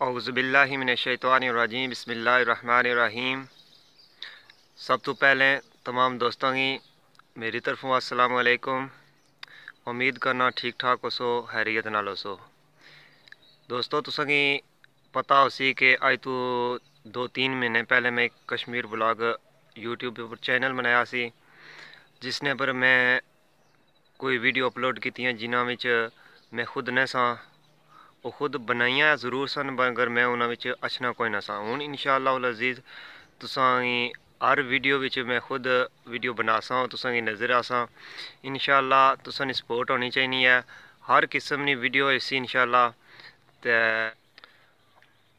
औज़बिल्लाशैतवानरजीम बसमीम सब तो पहले तमाम दोस्तों की मेरी तरफों असलकुम उम्मीद करना ठीक ठाक हो सो हैरियत नाल सो दोस्तों, तुसेंगी पता हो सी कि अज तो दो तीन महीने पहले मैं कश्मीर ब्लॉग यूट्यूब पर चैनल बनाया सी, जिसने पर मैं कोई वीडियो अपलोड की जिन्हों मैं खुद ने सा। ਉਹ ਖੁਦ ਬਣਾਈਆਂ ਜ਼ਰੂਰ ਸਨ ਮਗਰ ਮੈਂ ਉਹਨਾਂ ਵਿੱਚ ਅਛਣਾ ਕੋਈ ਨਾ ਸਾਂ ਹੁਣ ਇਨਸ਼ਾਅੱਲਾ ਉਲ ਅਜ਼ੀਜ਼ ਤੁਸਾਂ ਹਰ ਵੀਡੀਓ ਵਿੱਚ ਮੈਂ ਖੁਦ ਵੀਡੀਓ ਬਣਾ ਸਾਂ ਤੁਸਾਂ ਦੀ ਨਜ਼ਰ ਆਸਾਂ ਇਨਸ਼ਾਅੱਲਾ ਤੁਸਾਂ ਦੀ ਸਪੋਰਟ ਹੋਣੀ ਚਾਹੀਦੀ ਹੈ हर किस्म की वीडियो ऐसी इंशाल्लाह तो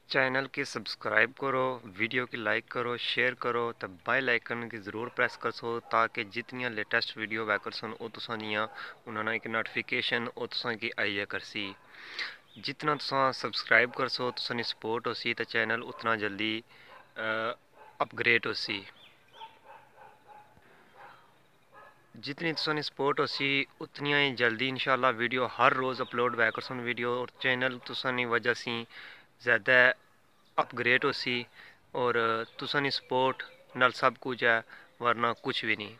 चैनल की सब्सक्राइब करो वीडियो की लाइक करो शेयर करो तो बेल आइकन की ज़रूर प्रेस कर सो ताकि जितनी लेटेस्ट वीडियो वैकर सन वो तुसा दियाँ उन्होंने एक नोटिफिकेशन वो तुसा की आई है करसी जितना तुसा सब्सक्राइब कर सो तुसा सपोर्ट हो सी तो चैनल उतना जल्दी अपग्रेड हो सी जितनी तुसानी सपोर्ट हो सी उतनी ही जल्दी इंशाल्लाह वीडियो हर रोज़ अपलोड वै कर सन वीडियो और चैनल तुसानी वजह सी ज़्यादा अपग्रेड हो सी और तुसानी सपोर्ट नल सब कुछ है वरना कुछ भी नहीं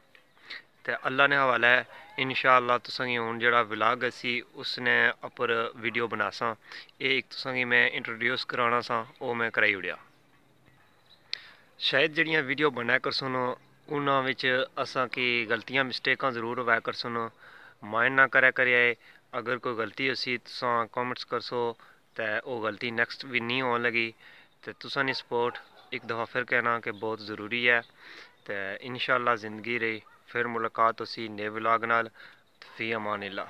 ਤੇ ਅੱਲਾ ਨੇ ਹਵਾਲਾ ਹੈ, ਇਨਸ਼ਾਅੱਲਾ ਤੁਸਾਂ ਹੁਣ ਜਿਹੜਾ ਵਲੌਗ ਅਸੀਂ ਉਸਨੇ ਉੱਪਰ ਵੀਡੀਓ ਬਣਾਸਾਂ ਇਹ ਇੱਕ ਤੁਸਾਂ ਕੀ ਮੈਂ ਇੰਟਰੋਡਿਊਸ ਕਰਾਉਣਾ ਸਾਂ, ਉਹ ਮੈਂ ਕਰਾਈ ਉੜਿਆ। ਸ਼ਾਇਦ ਜਿਹੜੀਆਂ ਵੀਡੀਓ ਬਣਾ ਕਰ ਸੁਣੋ, ਉਹਨਾਂ ਵਿੱਚ ਅਸਾਂ ਕੀ ਗਲਤੀਆਂ, ਮਿਸਟੇਕਾਂ ਜ਼ਰੂਰ ਹੋਇਆ ਕਰ ਸੁਣੋ ਮਾਈਂਡ ਨਾ ਕਰਿਆ ਕਰਿਆ ਅਗਰ ਕੋਈ ਗਲਤੀ ਹੋਸੀ ਤੁਸਾਂ ਕਮੈਂਟਸ ਕਰਸੋ ਤੇ ਉਹ ਗਲਤੀ ਨੈਕਸਟ ਵੀ ਨਹੀਂ ਹੋਣ ਲੱਗੀ, ਤੇ ਤੁਸਾਂ ਦੀ ਸਪੋਰਟ ਇੱਕ ਦਫਾ ਫਿਰ ਕਹਿਣਾ ਕਿ ਬਹੁਤ ਜ਼ਰੂਰੀ ਹੈ ਤੇ ਇਨਸ਼ਾਅੱਲਾ ਜ਼ਿੰਦਗੀ ਰਹੀ। ਫਿਰ ਮੁਲਾਕਾਤ ਹੋਸੀ ਨਵੇਂ ਵਲੌਗ ਨਾਲ। ਫੀ ਅਮਾਨਿल्ला